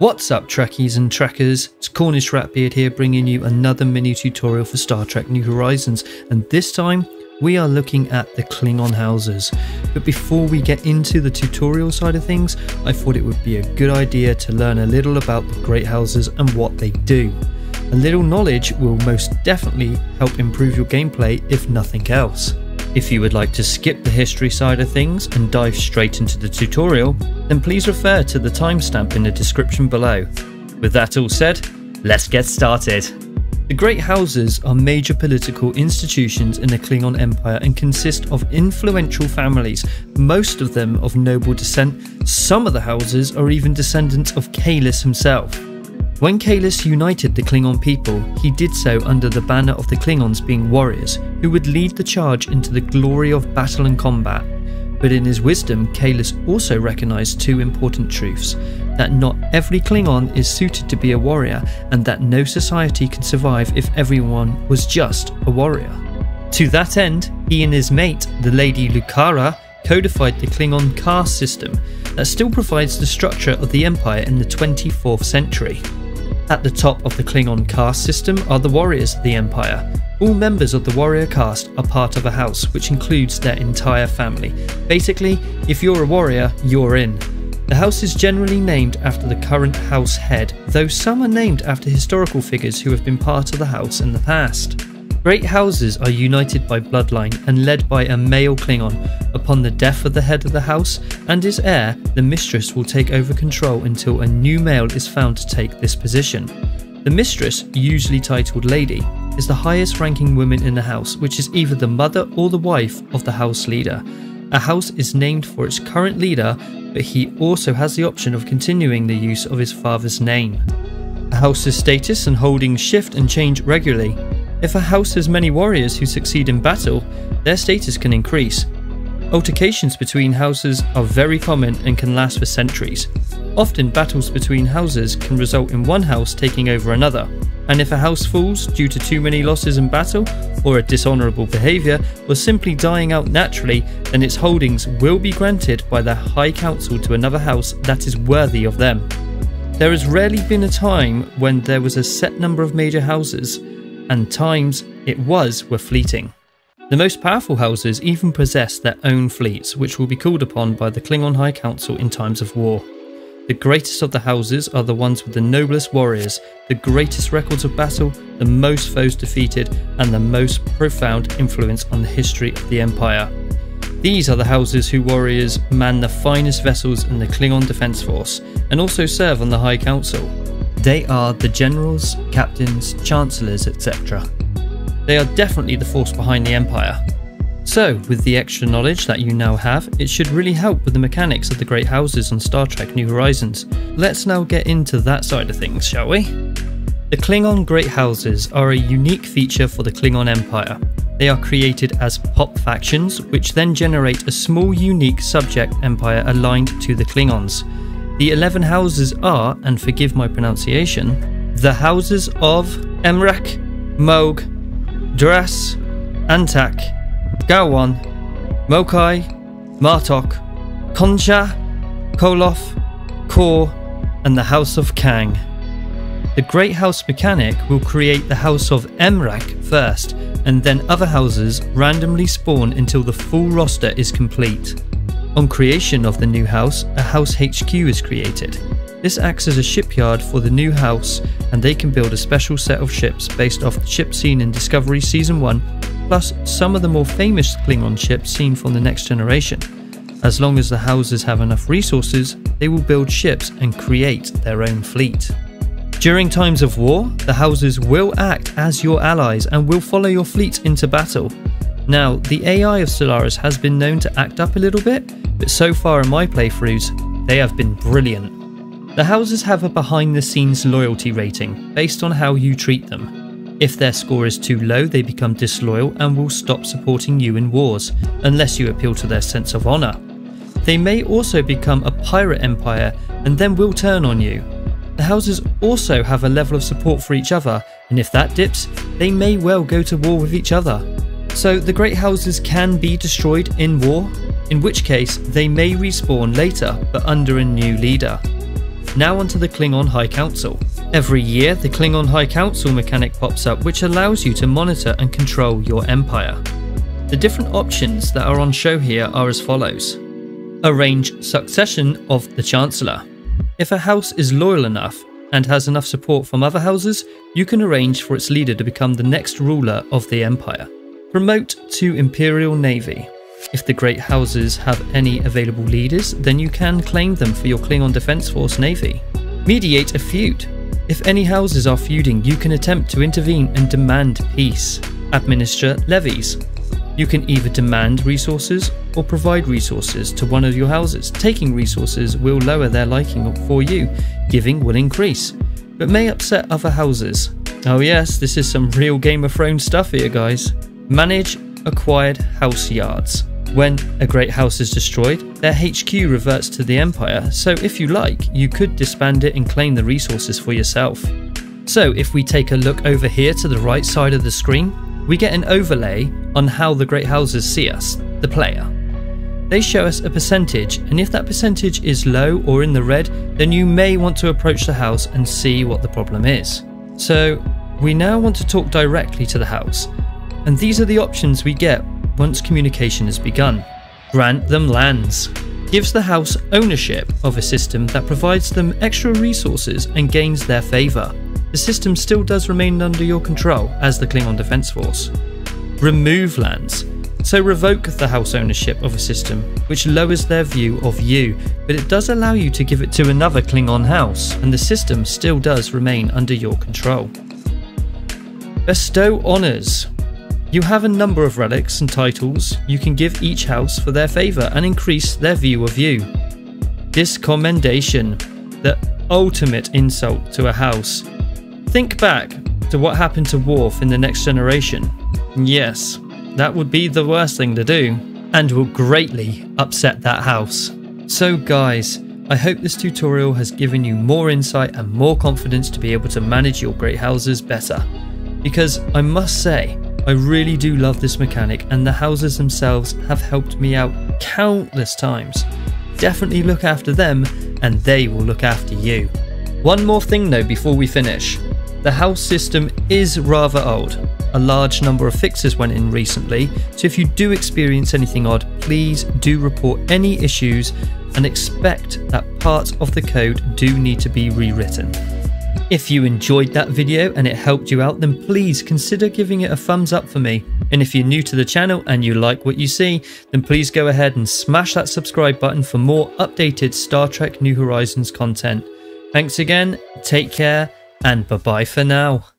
What's up Trekkies and Trekkers, it's Cornish Ratbeard here bringing you another mini tutorial for Star Trek New Horizons and this time we are looking at the Klingon houses. But before we get into the tutorial side of things, I thought it would be a good idea to learn a little about the Great Houses and what they do. A little knowledge will most definitely help improve your gameplay if nothing else. If you would like to skip the history side of things and dive straight into the tutorial, then please refer to the timestamp in the description below. With that all said, let's get started. The Great Houses are major political institutions in the Klingon Empire and consist of influential families, most of them of noble descent. Some of the houses are even descendants of Kahless himself. When Kahless united the Klingon people, he did so under the banner of the Klingons being warriors, who would lead the charge into the glory of battle and combat. But in his wisdom, Kahless also recognized two important truths that not every Klingon is suited to be a warrior, and that no society can survive if everyone was just a warrior. To that end, he and his mate, the Lady Lukara, codified the Klingon caste system that still provides the structure of the Empire in the 24th century. At the top of the Klingon caste system are the warriors of the Empire. All members of the warrior caste are part of a house, which includes their entire family. Basically, if you're a warrior, you're in. The house is generally named after the current house head, though some are named after historical figures who have been part of the house in the past. Great houses are united by bloodline and led by a male Klingon. Upon the death of the head of the house and his heir, the mistress will take over control until a new male is found to take this position. The mistress, usually titled Lady, is the highest ranking woman in the house, which is either the mother or the wife of the house leader. A house is named for its current leader, but he also has the option of continuing the use of his father's name. A house's status and holdings shift and change regularly. If a house has many warriors who succeed in battle, their status can increase. Altercations between houses are very common and can last for centuries. Often battles between houses can result in one house taking over another, and if a house falls due to too many losses in battle, or a dishonourable behaviour, or simply dying out naturally, then its holdings will be granted by the High Council to another house that is worthy of them. There has rarely been a time when there was a set number of major houses, and times it was were fleeting. The most powerful houses even possess their own fleets, which will be called upon by the Klingon High Council in times of war. The greatest of the houses are the ones with the noblest warriors, the greatest records of battle, the most foes defeated, and the most profound influence on the history of the Empire. These are the houses whose warriors man the finest vessels in the Klingon Defense Force and also serve on the High Council. They are the generals, captains, chancellors, etc. They are definitely the force behind the Empire. So, with the extra knowledge that you now have, it should really help with the mechanics of the Great Houses on Star Trek New Horizons. Let's now get into that side of things, shall we? The Klingon Great Houses are a unique feature for the Klingon Empire. They are created as pop factions, which then generate a small unique subject empire aligned to the Klingons. The 11 houses are, and forgive my pronunciation, the houses of Emrak, Mogh, Duras, Antak, Gowron, Mokai, Martok, Konsha, Koloth, Kor, and the House of Kang. The Great House mechanic will create the House of Emrak first, and then other houses randomly spawn until the full roster is complete. On creation of the new house, a house HQ is created. This acts as a shipyard for the new house, and they can build a special set of ships based off the ship seen in Discovery Season 1, plus some of the more famous Klingon ships seen from the next generation. As long as the houses have enough resources, they will build ships and create their own fleet. During times of war, the houses will act as your allies and will follow your fleet into battle. Now, the AI of Stellaris has been known to act up a little bit, but so far in my playthroughs, they have been brilliant. The houses have a behind the scenes loyalty rating based on how you treat them. If their score is too low, they become disloyal and will stop supporting you in wars, unless you appeal to their sense of honour. They may also become a pirate empire and then will turn on you. The houses also have a level of support for each other, and if that dips, they may well go to war with each other. So the Great Houses can be destroyed in war, in which case they may respawn later but under a new leader. Now onto the Klingon High Council. Every year, the Klingon High Council mechanic pops up which allows you to monitor and control your empire. The different options that are on show here are as follows. Arrange succession of the Chancellor. If a house is loyal enough and has enough support from other houses, you can arrange for its leader to become the next ruler of the empire. Promote to Imperial Navy. If the great houses have any available leaders, then you can claim them for your Klingon Defense Force Navy. Mediate a feud. If any houses are feuding, you can attempt to intervene and demand peace. Administer levies. You can either demand resources or provide resources to one of your houses. Taking resources will lower their liking for you, giving will increase, but may upset other houses. Oh, yes, this is some real Game of Thrones stuff here, guys. Manage acquired house yards. When a great house is destroyed, their HQ reverts to the Empire, so if you like, you could disband it and claim the resources for yourself. So, if we take a look over here to the right side of the screen, we get an overlay on how the great houses see us, the player. They show us a percentage, and if that percentage is low or in the red, then you may want to approach the house and see what the problem is. So, we now want to talk directly to the house, and these are the options we get once communication has begun. Grant them lands. Gives the house ownership of a system that provides them extra resources and gains their favour the system still does remain under your control as the Klingon Defense Force. Remove lands. So revoke the house ownership of a system, which lowers their view of you, but it does allow you to give it to another Klingon house, and the system still does remain under your control. Bestow honours. You have a number of relics and titles you can give each house for their favour and increase their view of you. Discommendation. The ultimate insult to a house Think back to what happened to Worf in The Next Generation. Yes, that would be the worst thing to do, and will greatly upset that house. So guys, I hope this tutorial has given you more insight and more confidence to be able to manage your great houses better. Because I must say, I really do love this mechanic and the houses themselves have helped me out countless times. Definitely look after them and they will look after you. One more thing though before we finish. The house system is rather old. A large number of fixes went in recently, so if you do experience anything odd, please do report any issues and expect that parts of the code do need to be rewritten. If you enjoyed that video and it helped you out, then please consider giving it a thumbs up for me. And if you're new to the channel and you like what you see, then please go ahead and smash that subscribe button for more updated Star Trek New Horizons content. Thanks again, take care, and bye bye for now.